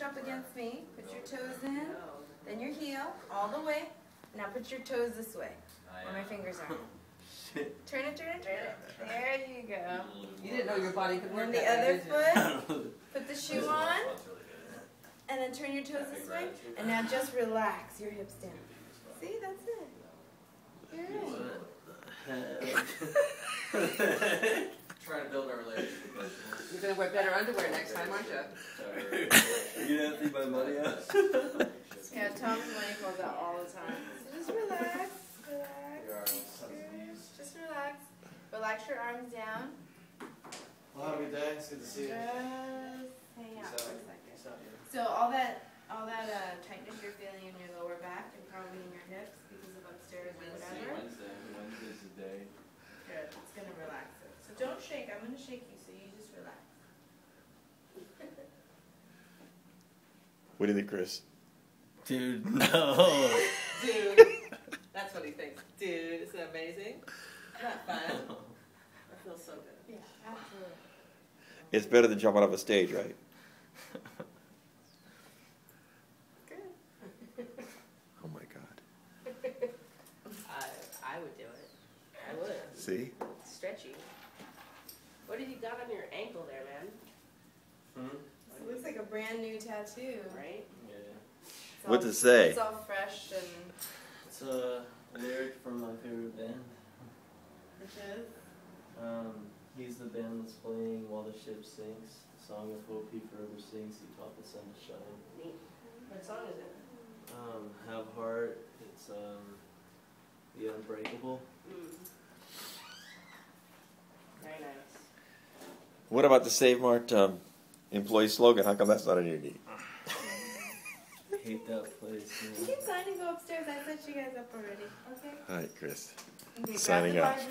push up against me. Put your toes in, then your heel, all the way. Now put your toes this way, where my fingers are. Turn it, turn it, turn it. There you go. You didn't know your body could work. And the other foot, put the shoe on, and then turn your toes this way. And now just relax your hips down. See, that's it. You're right. wear better underwear next time, aren't you? You didn't think my money out? Yeah, Tom's money falls out all the time. So just relax, relax. Just relax. Relax your arms down. Well, have a good day. It's good to see you. Just you. hang out for a second. Peace out, yeah. So all that, all that uh, tightness you're feeling in your lower back and probably in your hips because of upstairs or whatever, Wednesday. Wednesday's the day. good. It's gonna relax it. So don't shake. I'm gonna shake you, so you just relax. What do you think, Kris? Dude, no. Dude, that's what he thinks. Dude, isn't that amazing? Isn't that fun? I feel so good. Yeah, absolutely. It's better than jumping off a stage, right? Good. Oh my God. I I would do it. I would. See? Stretchy. What have you got on your ankle there, man? Hmm? Brand new tattoo. Right? Yeah. It's What's all- it say? It's all fresh and It's a lyric from my favorite band. which is. Um, he's the band that's playing while the ship sinks. The song of hope he forever sings. He taught the sun to shine. Neat. What song is it? Um, have heart. It's um, the unbreakable. Mm. Very nice. What about the Save Mart um, employee slogan? How come that's not on your knee? I hate that place. You Man. can sign and go upstairs. I set you guys up already. Okay. All right, Kris. Okay, Signing the off. Bible.